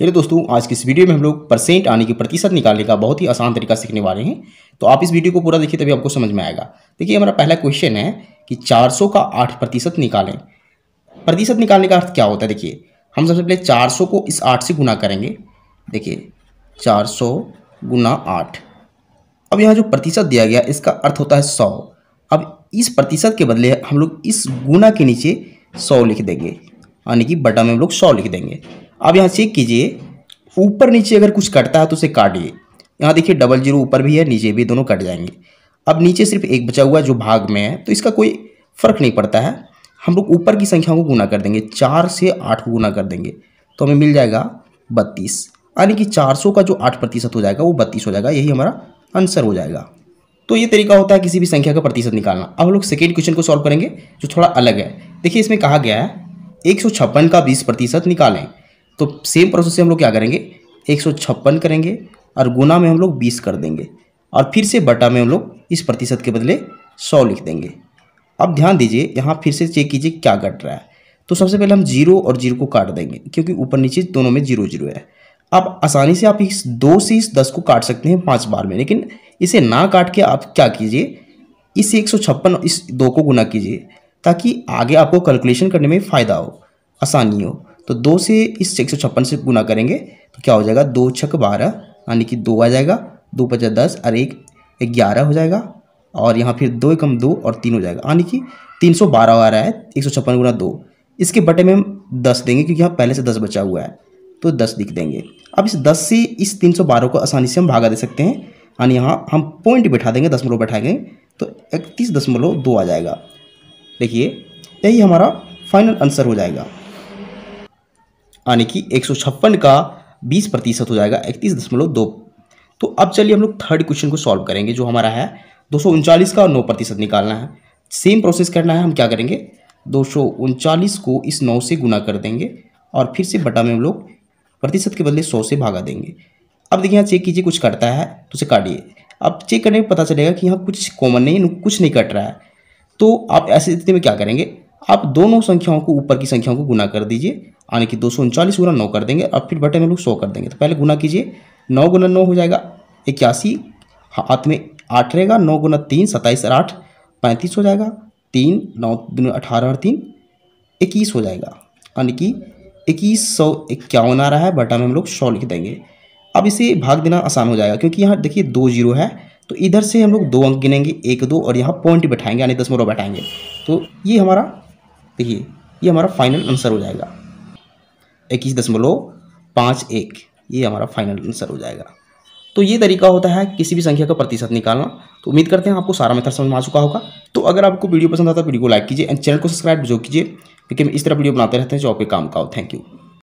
Hello दोस्तों, आज की इस वीडियो में हम लोग परसेंट आने की प्रतिशत निकालने का बहुत ही आसान तरीका सीखने वाले हैं। तो आप इस वीडियो को पूरा देखिए, तभी आपको समझ में आएगा। देखिए, हमारा पहला क्वेश्चन है कि 400 का 8 प्रतिशत निकालें। प्रतिशत निकालने का अर्थ क्या होता है? देखिए, हम सबसे पहले 400 को इस 8 से गुना करेंगे। देखिए 400 गुना आठ। अब यहाँ जो प्रतिशत दिया गया, इसका अर्थ होता है सौ। अब इस प्रतिशत के बदले हम लोग इस गुना के नीचे सौ लिख देंगे। यानी कि बटा में हम लोग सौ लिख देंगे। अब यहाँ चेक कीजिए। ऊपर नीचे अगर कुछ कटता है तो उसे काटिए यहाँ देखिए डबल ज़ीरो ऊपर भी है, नीचे भी, दोनों कट जाएँगे। अब नीचे सिर्फ़ एक बचा हुआ जो भाग में है तो इसका कोई फ़र्क नहीं पड़ता है। हम लोग ऊपर की संख्या को गुना कर देंगे। चार से आठ को गुना कर देंगे तो हमें मिल जाएगा बत्तीस। यानी कि चार सौ का जो आठ प्रतिशत हो जाएगा, वो बत्तीस हो जाएगा। यही हमारा आंसर हो जाएगा। तो ये तरीका होता है किसी भी संख्या का प्रतिशत निकालना। अब हम लोग सेकेंड क्वेश्चन को सॉल्व करेंगे, जो थोड़ा अलग है। देखिए इसमें कहा गया है, एक सौ छप्पन का बीस प्रतिशत निकालें। तो सेम प्रोसेस से हम लोग क्या करेंगे? एक सौ छप्पन करेंगे और गुना में हम लोग बीस कर देंगे और फिर से बटा में हम लोग इस प्रतिशत के बदले सौ लिख देंगे। अब ध्यान दीजिए, यहाँ फिर से चेक कीजिए क्या कट रहा है। तो सबसे पहले हम ज़ीरो और ज़ीरो को काट देंगे, क्योंकि ऊपर नीचे दोनों में ज़ीरो ज़ीरो है। अब आसानी से आप इस दो से इस दस को काट सकते हैं पाँच बार में, लेकिन इसे ना काट के आप क्या कीजिए, इस एक सौ छप्पन इस दो को गुना कीजिए, ताकि आगे आपको कैलकुलेशन करने में फ़ायदा हो, आसानी हो। तो दो से इस एक सौ छप्पन से गुना करेंगे तो क्या हो जाएगा? दो छक बारह, यानी कि दो आ जाएगा। दो पचास दस और एक ग्यारह हो जाएगा। और यहाँ फिर दो एकम दो और तीन हो जाएगा। यानी कि तीन सौ बारह आ रहा है, एक सौ छप्पन गुना दो। इसके बटे में हम दस देंगे, क्योंकि यहाँ पहले से दस बचा हुआ है तो दस लिख देंगे। अब इस दस से इस तीन सौ बारह को आसानी से हम भागा दे सकते हैं। यानी यहाँ हम पॉइंट बैठा देंगे दशमलव बैठाएँगे तो इकतीस दशमलव दो आ जाएगा। देखिए, यही हमारा फाइनल आंसर हो जाएगा। यानी कि एक सौ छप्पन का बीस प्रतिशत हो जाएगा, इकतीस दशमलव दो। तो अब चलिए हम लोग थर्ड क्वेश्चन को सॉल्व करेंगे, जो हमारा है, दो का नौ प्रतिशत निकालना है। सेम प्रोसेस करना है, हम क्या करेंगे? दो को इस नौ से गुना कर देंगे और फिर से बटा में हम लोग प्रतिशत के बदले सौ से भागा देंगे। अब देखिए, यहाँ चेक कीजिए, कुछ कटता है तो उसे काटिए। अब चेक करने में पता चलेगा कि यहाँ कुछ कॉमन नहीं कुछ नहीं कट रहा है। तो आप ऐसी स्थिति में क्या करेंगे? आप दोनों संख्याओं को, ऊपर की संख्याओं को गुना कर दीजिए। यानी कि दो सौ उनचालीस गुना नौ कर देंगे और फिर बटे में लोग सौ कर देंगे। तो पहले गुना कीजिए, नौ गुना नौ हो जाएगा, इक्यासी हाथ में आठ रहेगा, नौ गुना तीन, सत्ताईस और आठ, पैंतीस हो जाएगा, तीन, नौ दिन अठारह और तीन, इक्कीस हो जाएगा। यानी कि इक्कीस सौ इक्यावन आ रहा है, बटा में हम लोग सौ लिख देंगे। अब इसे भाग देना आसान हो जाएगा, क्योंकि यहाँ देखिए दो ज़ीरो है तो इधर से हम लोग दो अंक गिनेंगे, एक दो, और यहाँ पॉइंट बैठाएँगे, यानी दस दसमलव बैठाएँगे। तो ये हमारा, देखिए, ये हमारा फाइनल आंसर हो जाएगा। इक्कीस दशमलव पाँच एक, ये हमारा फाइनल आंसर हो जाएगा। तो ये तरीका होता है किसी भी संख्या का प्रतिशत निकालना। तो उम्मीद करते हैं आपको सारा मेथड समझ में आ चुका होगा। तो अगर आपको वीडियो पसंद आता है तो वीडियो को लाइक कीजिए एंड चैनल को सब्सक्राइब जो कीजिए, क्योंकि हम इस तरह वीडियो बनाते रहते हैं जो आपके काम का हो। Thank you